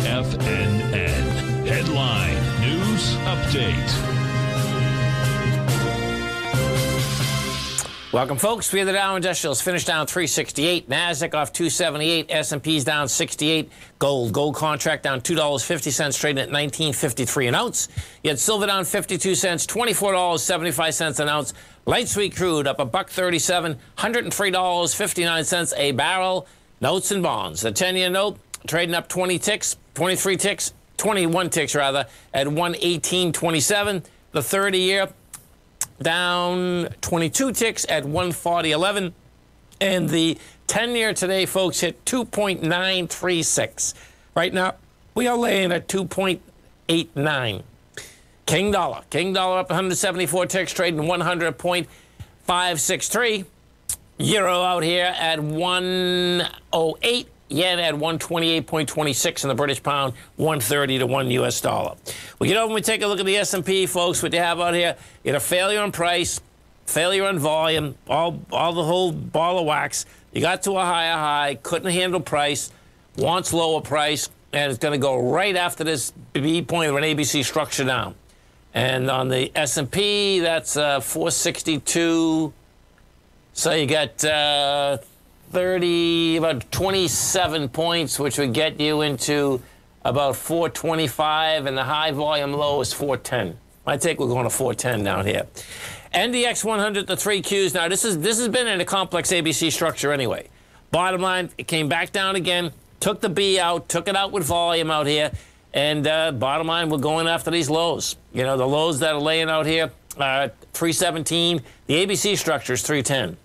TFNN. Headline News Update. Welcome, folks. We are the Dow Industrials finished down 368. Nasdaq off 278. S&P's down 68. Gold, gold contract down two dollars fifty cents, trading at 19.53 an ounce. You had silver down 52 cents, 24 dollars 75 cents an ounce. Light sweet crude up a buck 37, 103 dollars 59 cents a barrel. Notes and bonds. The 10-year note trading up 20 ticks, 23 ticks, 21 ticks rather, at 118.27. The 30-year down 22 ticks at 140.11. And the 10 year today, folks, hit 2.936. Right now, we are laying at 2.89. King dollar. King dollar up 174 ticks, trading 100.563. Euro out here at 108 yen at 128.26 and the British pound 130 to 1 US dollar. We get over and we take a look at the S&P, folks, what they have out here. You get a failure on price, failure on volume, all, all the whole ball of wax. You got to a higher high, couldn't handle price, wants lower price, and it's going to go right after this B point of an ABC structure down. And on the S&P, that's uh, 462. So you got uh, 30, about 27 points, which would get you into about 425, and the high volume low is 410. I think we're going to 410 down here. NDX 100, the three Qs. Now, this, is, this has been in a complex ABC structure anyway. Bottom line, it came back down again, took the B out, took it out with volume out here, and uh, bottom line, we're going after these lows. You know, the lows that are laying out here, uh, 317. The ABC structure is 310.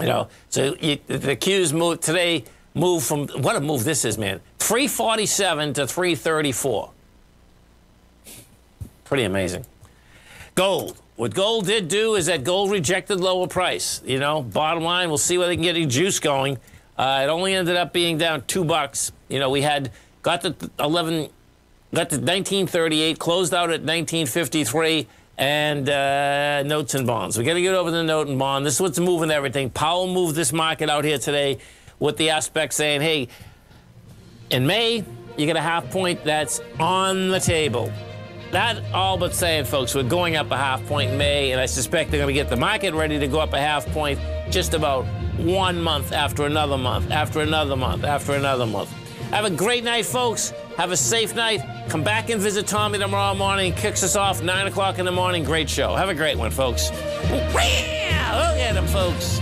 You know, so you, the Qs move today. Move from what a move this is, man. 347 to 334. Pretty amazing. Gold. What gold did do is that gold rejected lower price. You know, bottom line, we'll see whether they can get any juice going. Uh, it only ended up being down two bucks. You know, we had got the 11, got the 1938, closed out at 1953 and uh, notes and bonds. We got to get over the note and bond. This is what's moving everything. Powell moved this market out here today with the aspect saying, hey, in May, you get a half point that's on the table. That all but saying, folks, we're going up a half point in May, and I suspect they're going to get the market ready to go up a half point just about one month after another month, after another month, after another month. Have a great night, folks. Have a safe night. Come back and visit Tommy tomorrow morning. Kicks us off 9 o'clock in the morning. Great show. Have a great one, folks. Look at them, folks.